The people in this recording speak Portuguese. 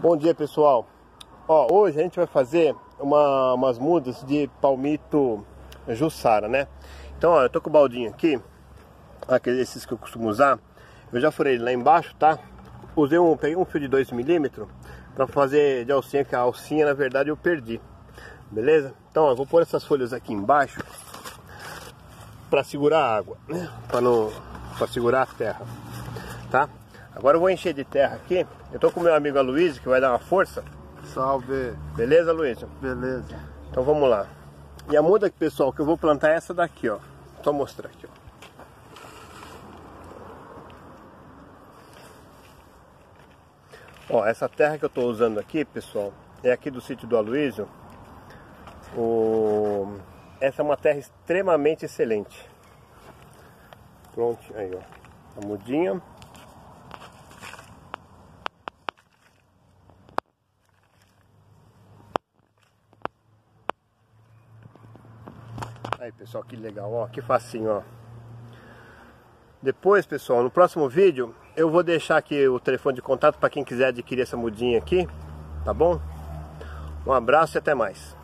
Bom dia pessoal, Ó, hoje a gente vai fazer uma, umas mudas de palmito Jussara, né? Então ó, eu tô com o baldinho aqui, aqueles esses que eu costumo usar, eu já furei ele lá embaixo, tá? Usei um, peguei um fio de 2 milímetros para fazer de alcinha, que a alcinha na verdade eu perdi, beleza? Então ó, eu vou pôr essas folhas aqui embaixo para segurar a água, né? Para não, para segurar a terra, tá? Agora eu vou encher de terra aqui. Eu tô com meu amigo Aloysio que vai dar uma força. Salve. Beleza, Aloysio? Beleza. Então vamos lá. E a muda, pessoal, que eu vou plantar é essa daqui, ó. Só mostrar aqui, ó. Ó, essa terra que eu tô usando aqui, pessoal, é aqui do sítio do Aloysio. O... Essa é uma terra extremamente excelente. Pronto, aí ó. A mudinha. Aí pessoal, que legal, ó, que facinho, ó. Depois, pessoal, no próximo vídeo eu vou deixar aqui o telefone de contato para quem quiser adquirir essa mudinha aqui, tá bom? Um abraço e até mais.